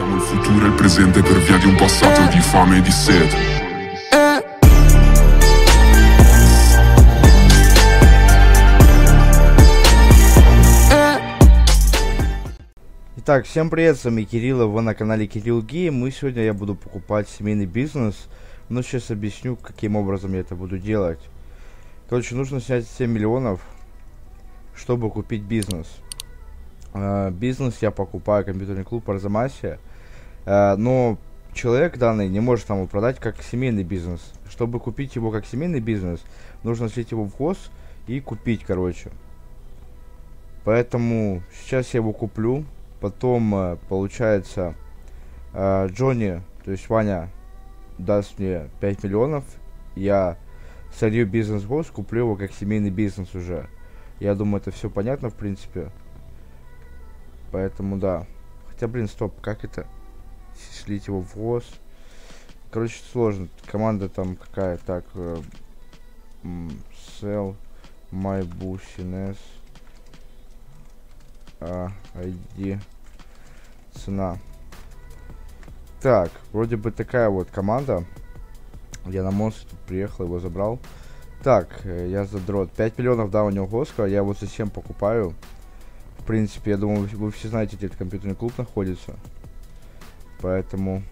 Siamo il futuro e il presente per via di un passato di fame e di sete. Итак, всем привет, с вами Кирилл, вы на канале Кирилл Гейм. И сегодня я буду покупать семейный бизнес. Но сейчас объясню, каким образом я это буду делать. Короче, нужно снять 7 миллионов, чтобы купить бизнес. Uh, бизнес я покупаю, компьютерный клуб Арзамасия. Uh, но человек данный не может там его продать как семейный бизнес. Чтобы купить его как семейный бизнес, нужно слить его в ГОС и купить, короче. Поэтому сейчас я его куплю. Потом, uh, получается, Джонни, то есть Ваня, даст мне 5 миллионов. Я солью бизнес гос, куплю его как семейный бизнес уже. Я думаю, это все понятно, в принципе. Поэтому да. Хотя, блин, стоп, как это? Слить его в ВОЗ. Короче, сложно. Команда там какая? Так, sell my busines. А, ID. Цена. Так, вроде бы такая вот команда. Я на монстр приехал, его забрал. Так, э, я задрот. 5 миллионов, да, у него госка, я его совсем покупаю. В принципе, я думаю, вы все знаете, где этот компьютерный клуб находится. Поэтому...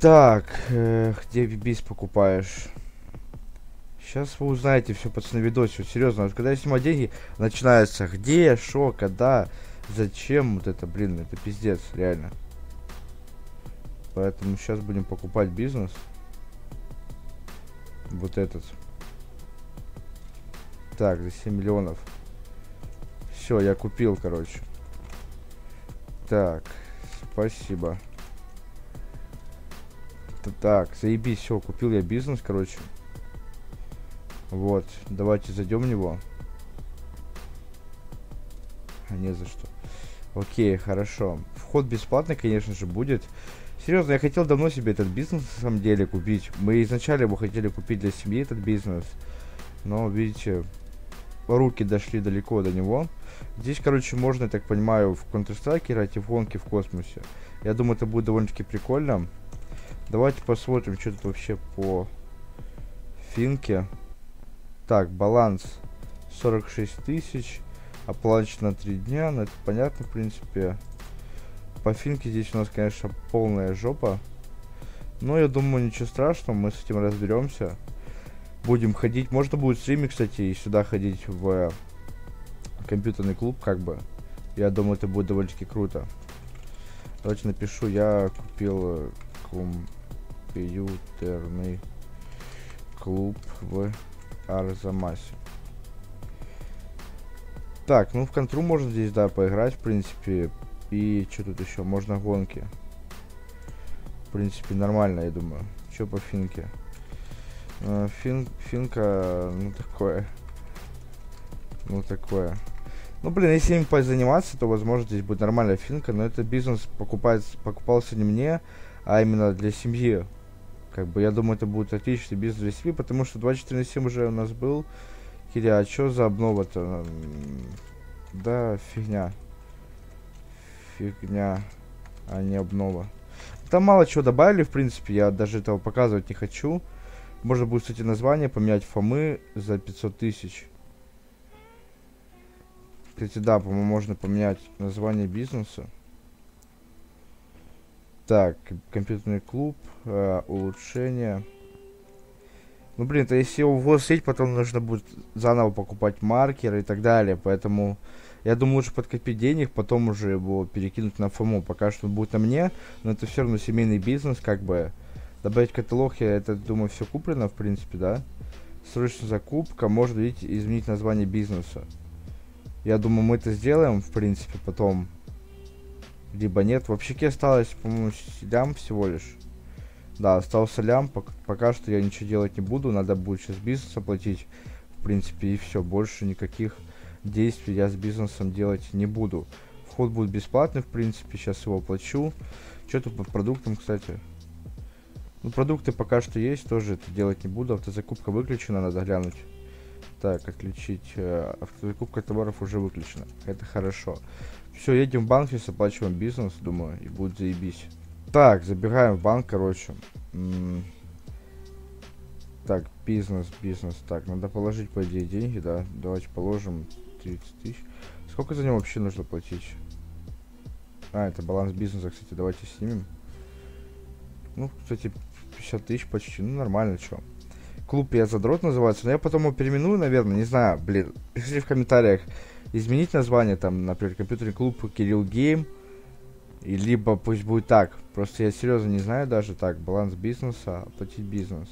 Так, э, где бис покупаешь? Сейчас вы узнаете все, пацаны, видосе. Вот, серьезно, вот когда я снимаю деньги, начинается где, что, когда, зачем. Вот это, блин, это пиздец, реально. Поэтому сейчас будем покупать бизнес. Вот этот. Так, за 7 миллионов. Все, я купил, короче. Так, спасибо. Так, заебись, все, купил я бизнес, короче. Вот, давайте зайдем в него. А не за что. Окей, хорошо. Вход бесплатный, конечно же, будет. Серьезно, я хотел давно себе этот бизнес на самом деле купить. Мы изначально его хотели купить для семьи, этот бизнес. Но, видите, руки дошли далеко до него. Здесь, короче, можно, я так понимаю, в Counter-Strike играть и в гонки в космосе. Я думаю, это будет довольно-таки прикольно. Давайте посмотрим, что тут вообще по финке. Так, баланс 46 тысяч. Оплачено 3 дня. Ну, это понятно, в принципе. По финке здесь у нас, конечно, полная жопа. Но я думаю, ничего страшного, мы с этим разберемся. Будем ходить. Можно будет стримить, кстати, и сюда ходить в компьютерный клуб, как бы. Я думаю, это будет довольно-таки круто. Давайте напишу, я купил компьютерный клуб в Арзамасе. Так, ну в контру можно здесь, да, поиграть, в принципе. И что тут еще? Можно гонки. В принципе, нормально, я думаю. Что по финке? Uh, фин, финка, ну такое. Ну такое. Ну, блин, если им позаниматься, то, возможно, здесь будет нормальная финка, но это бизнес покупается, покупался не мне, а именно для семьи. Как бы, я думаю, это будет отличный бизнес для семьи, потому что 24 на 7 уже у нас был. Киря, а что за обнова-то? Да, фигня фигня, а не обнова. Там мало чего добавили, в принципе, я даже этого показывать не хочу. Можно будет, кстати, название поменять Фомы за 500 тысяч. Кстати, да, по-моему, можно поменять название бизнеса. Так, компьютерный клуб, э, улучшение. Ну, блин, это если его ввозить, потом нужно будет заново покупать маркеры и так далее. Поэтому я думаю, лучше подкопить денег, потом уже его перекинуть на ФОМО. Пока что будет на мне, но это все равно семейный бизнес, как бы. Добавить каталог, я это, думаю, все куплено, в принципе, да. Срочная закупка, можно, видите, изменить название бизнеса. Я думаю, мы это сделаем, в принципе, потом. Либо нет. В чеке осталось, по-моему, лям всего лишь. Да, остался лям. Пока, что я ничего делать не буду. Надо будет сейчас бизнес оплатить. В принципе, и все. Больше никаких действий я с бизнесом делать не буду. Вход будет бесплатный, в принципе, сейчас его оплачу. Что тут по продуктам, кстати? Ну, продукты пока что есть, тоже это делать не буду. Автозакупка выключена, надо глянуть. Так, отключить. Э, автозакупка товаров уже выключена. Это хорошо. Все, едем в банк, сейчас оплачиваем бизнес, думаю, и будет заебись. Так, забегаем в банк, короче. М так, бизнес, бизнес. Так, надо положить, по идее, деньги, да. Давайте положим 30 тысяч. Сколько за него вообще нужно платить? А, это баланс бизнеса, кстати, давайте снимем. Ну, кстати, 50 тысяч почти, ну, нормально, что. Клуб я задрот называется, но я потом его переименую, наверное, не знаю, блин. Пишите в комментариях, изменить название, там, например, компьютерный клуб Кирилл Гейм. И либо пусть будет так. Просто я серьезно не знаю даже так. Баланс бизнеса, оплатить бизнес.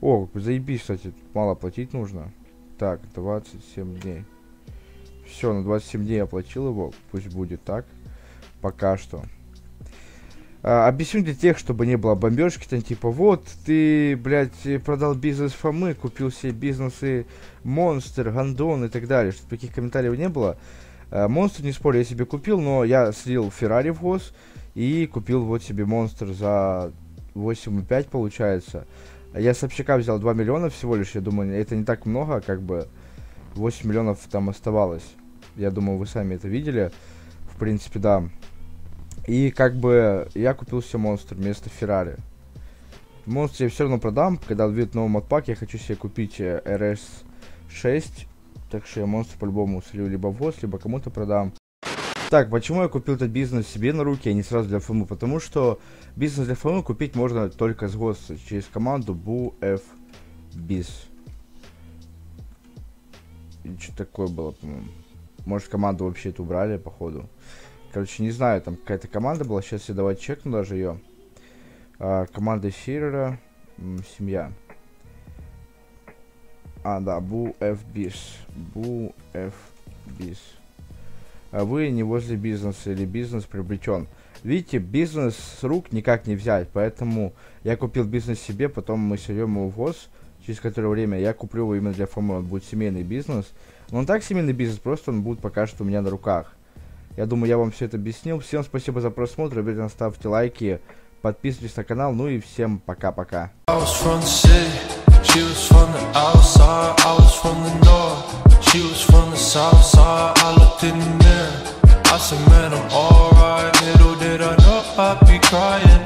О, заебись, кстати, мало платить нужно. Так, 27 дней. Все, на 27 дней оплатил его. Пусть будет так. Пока что. А, объясню для тех, чтобы не было бомбежки, там типа, вот, ты, блядь, продал бизнес Фомы, купил себе бизнесы Монстр, Гандон и так далее, чтобы таких комментариев не было. А, Монстр, не спорю, я себе купил, но я слил Феррари в гос и купил вот себе Монстр за 8,5 получается. Я с общака взял 2 миллиона всего лишь, я думаю, это не так много, как бы 8 миллионов там оставалось. Я думаю, вы сами это видели. В принципе, да. И как бы я купил себе монстр вместо Феррари. Монстр я все равно продам, когда выйдет новый модпак, я хочу себе купить RS6. Э, так что я монстр по-любому слью либо в ВОЗ, либо кому-то продам. Так, почему я купил этот бизнес себе на руки, а не сразу для ФМУ? Потому что бизнес для ФМУ купить можно только с ГОСТа, через команду BUFBIZ. И что такое было, по-моему? Может, команду вообще это убрали, походу. Короче, не знаю, там какая-то команда была. Сейчас я давай чекну даже ее. А, команда Фирера. Семья. А, да, BUFBIZ. BUFBIZ а вы не возле бизнеса или бизнес приобретен. Видите, бизнес с рук никак не взять, поэтому я купил бизнес себе, потом мы сольем его в ВОЗ, через которое время я куплю его именно для ФОМы, он будет семейный бизнес. Но он так семейный бизнес, просто он будет пока что у меня на руках. Я думаю, я вам все это объяснил. Всем спасибо за просмотр, обязательно ставьте лайки, подписывайтесь на канал, ну и всем пока-пока. I said, man, I'm alright Little did I know I'd be crying